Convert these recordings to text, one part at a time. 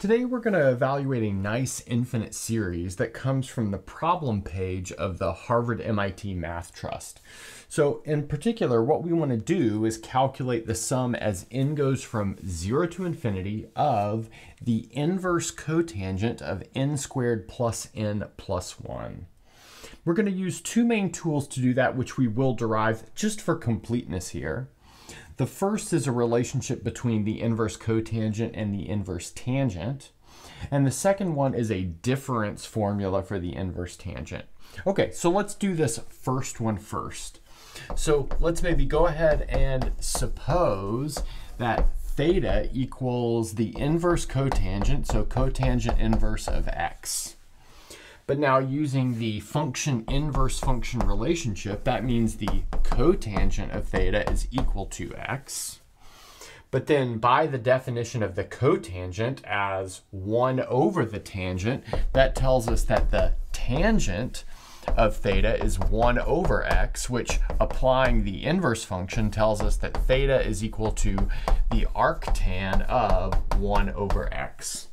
Today we're going to evaluate a nice infinite series that comes from the problem page of the Harvard MIT Math Trust. So in particular, what we want to do is calculate the sum as n goes from 0 to infinity of the inverse cotangent of n squared plus n plus 1. We're going to use two main tools to do that, which we will derive just for completeness here. The first is a relationship between the inverse cotangent and the inverse tangent. And the second one is a difference formula for the inverse tangent. Okay, so let's do this first one first. So let's maybe go ahead and suppose that theta equals the inverse cotangent, so cotangent inverse of x. But now using the function inverse function relationship, that means the cotangent of theta is equal to x. But then by the definition of the cotangent as 1 over the tangent, that tells us that the tangent of theta is 1 over x, which applying the inverse function tells us that theta is equal to the arctan of 1 over x.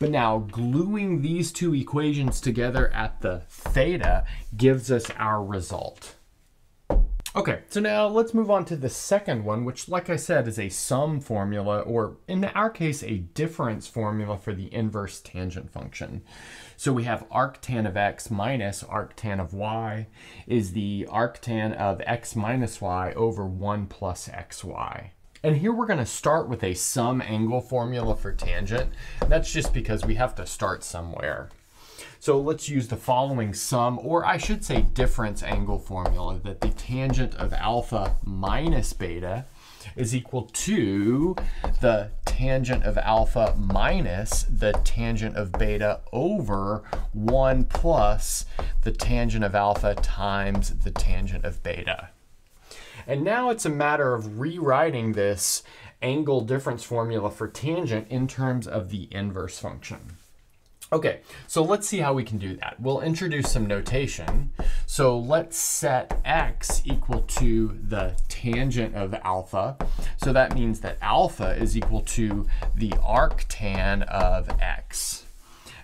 But now gluing these two equations together at the theta gives us our result. Okay, so now let's move on to the second one, which like I said is a sum formula, or in our case, a difference formula for the inverse tangent function. So we have arctan of x minus arctan of y is the arctan of x minus y over 1 plus xy. And here we're going to start with a sum angle formula for tangent. That's just because we have to start somewhere. So let's use the following sum, or I should say difference angle formula, that the tangent of alpha minus beta is equal to the tangent of alpha minus the tangent of beta over 1 plus the tangent of alpha times the tangent of beta. And now it's a matter of rewriting this angle difference formula for tangent in terms of the inverse function. Okay, so let's see how we can do that. We'll introduce some notation. So let's set x equal to the tangent of alpha. So that means that alpha is equal to the arctan of x.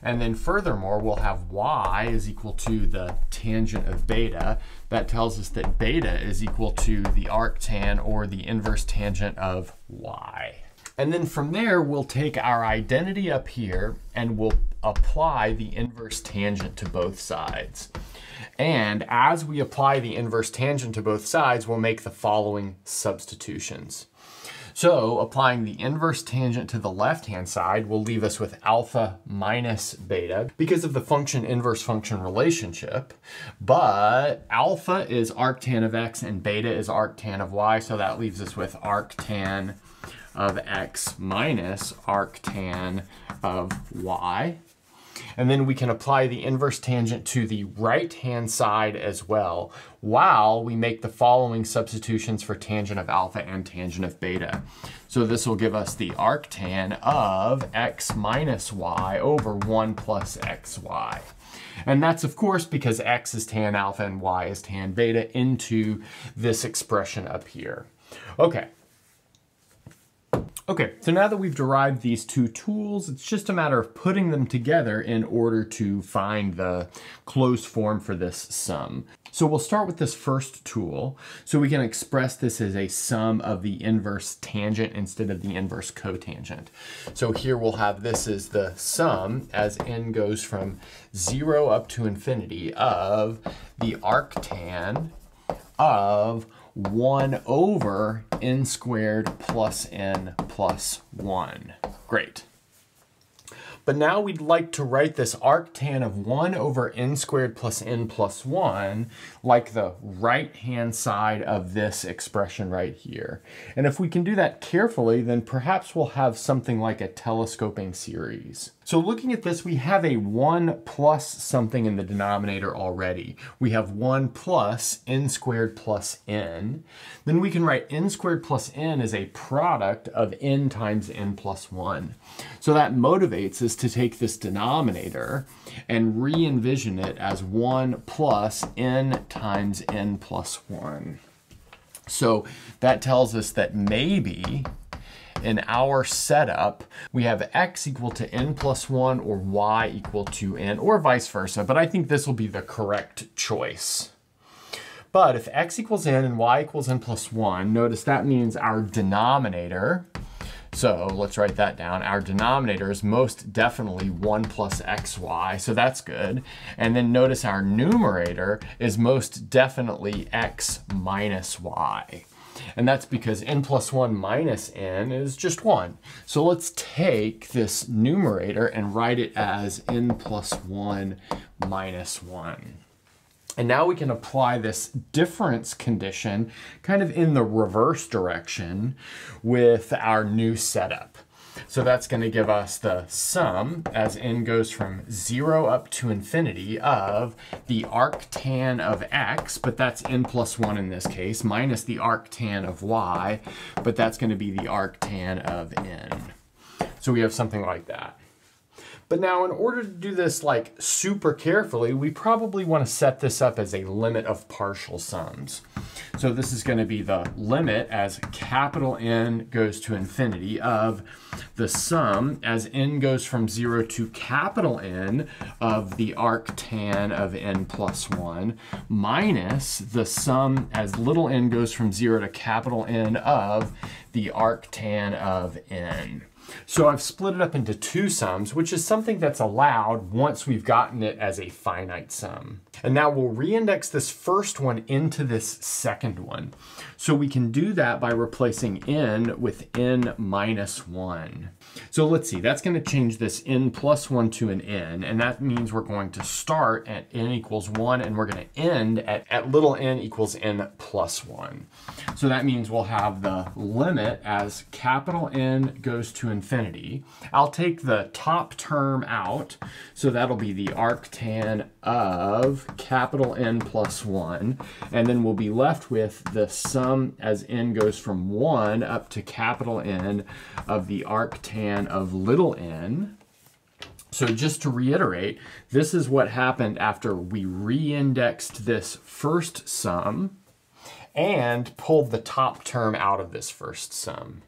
And then furthermore, we'll have y is equal to the tangent of beta. That tells us that beta is equal to the arctan or the inverse tangent of y. And then from there, we'll take our identity up here and we'll apply the inverse tangent to both sides. And as we apply the inverse tangent to both sides, we'll make the following substitutions. So applying the inverse tangent to the left-hand side will leave us with alpha minus beta because of the function inverse function relationship. But alpha is arctan of x and beta is arctan of y, so that leaves us with arctan of x minus arctan of y. And then we can apply the inverse tangent to the right-hand side as well, while we make the following substitutions for tangent of alpha and tangent of beta. So this will give us the arctan of x minus y over 1 plus xy. And that's of course because x is tan alpha and y is tan beta into this expression up here. Okay, Okay, so now that we've derived these two tools, it's just a matter of putting them together in order to find the closed form for this sum. So we'll start with this first tool. So we can express this as a sum of the inverse tangent instead of the inverse cotangent. So here we'll have this as the sum as n goes from zero up to infinity of the arctan of 1 over n squared plus n plus 1. Great. But now we'd like to write this arctan of 1 over n squared plus n plus 1 like the right-hand side of this expression right here. And if we can do that carefully, then perhaps we'll have something like a telescoping series. So looking at this, we have a 1 plus something in the denominator already. We have 1 plus n squared plus n. Then we can write n squared plus n as a product of n times n plus 1. So that motivates us to take this denominator and re-envision it as 1 plus n times n plus 1. So that tells us that maybe in our setup, we have x equal to n plus 1 or y equal to n, or vice versa, but I think this will be the correct choice. But if x equals n and y equals n plus 1, notice that means our denominator, so let's write that down. Our denominator is most definitely 1 plus xy, so that's good. And then notice our numerator is most definitely x minus y. And that's because n plus 1 minus n is just 1. So let's take this numerator and write it as n plus 1 minus 1. And now we can apply this difference condition kind of in the reverse direction with our new setup. So that's going to give us the sum as n goes from 0 up to infinity of the arctan of x, but that's n plus 1 in this case, minus the arctan of y, but that's going to be the arctan of n. So we have something like that. But now in order to do this like super carefully, we probably want to set this up as a limit of partial sums. So this is going to be the limit as capital N goes to infinity of the sum as n goes from 0 to capital N of the arctan of n plus 1 minus the sum as little n goes from 0 to capital N of the arctan of n. So I've split it up into two sums, which is something that's allowed once we've gotten it as a finite sum. And now we'll reindex this first one into this second one. So we can do that by replacing n with n minus 1. So let's see, that's going to change this n plus 1 to an n, and that means we're going to start at n equals 1, and we're going to end at, at little n equals n plus 1. So that means we'll have the limit as capital N goes to infinity. I'll take the top term out, so that'll be the arctan of capital N plus 1, and then we'll be left with the sum as n goes from 1 up to capital N of the arctan of little n. So just to reiterate, this is what happened after we re-indexed this first sum and pulled the top term out of this first sum.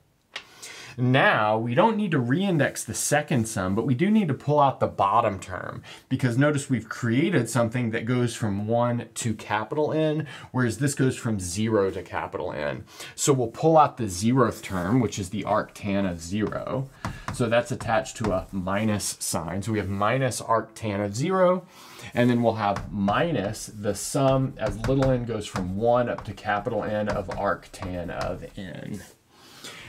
Now, we don't need to reindex the second sum, but we do need to pull out the bottom term because notice we've created something that goes from 1 to capital N, whereas this goes from 0 to capital N. So we'll pull out the zeroth term, which is the arctan of 0. So that's attached to a minus sign. So we have minus arctan of 0, and then we'll have minus the sum as little n goes from 1 up to capital N of arctan of n.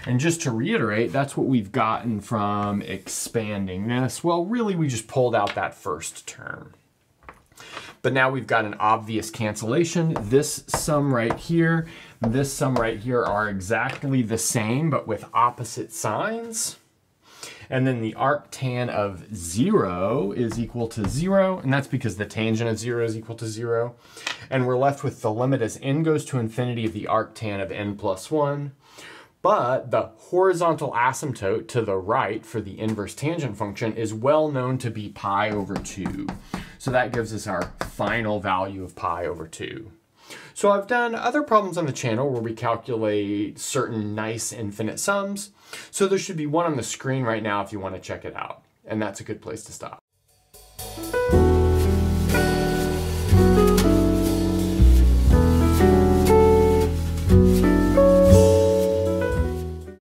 And just to reiterate, that's what we've gotten from expanding this. Well, really, we just pulled out that first term. But now we've got an obvious cancellation. This sum right here, this sum right here are exactly the same, but with opposite signs. And then the arctan of zero is equal to zero, and that's because the tangent of zero is equal to zero. And we're left with the limit as n goes to infinity of the arctan of n plus one but the horizontal asymptote to the right for the inverse tangent function is well known to be pi over 2. So that gives us our final value of pi over 2. So I've done other problems on the channel where we calculate certain nice infinite sums. So there should be one on the screen right now if you want to check it out. And that's a good place to stop.